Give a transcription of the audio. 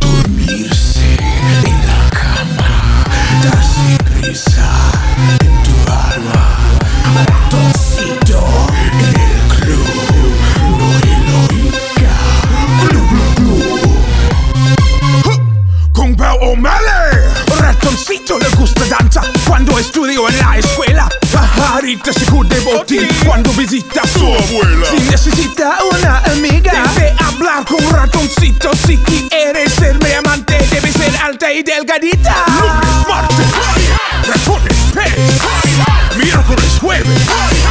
Dormirse en la cama, darse prisa en tu alma. Ratoncito en el club, no el oiga. Glu, glu, glu. Con Pao O'Malley Ratoncito le gusta danza Cuando estudio en la escuela Pajarita se de botín Cuando visita a su abuela Si necesita una amiga y delgadita. Lunes, martes, Miércoles, jueves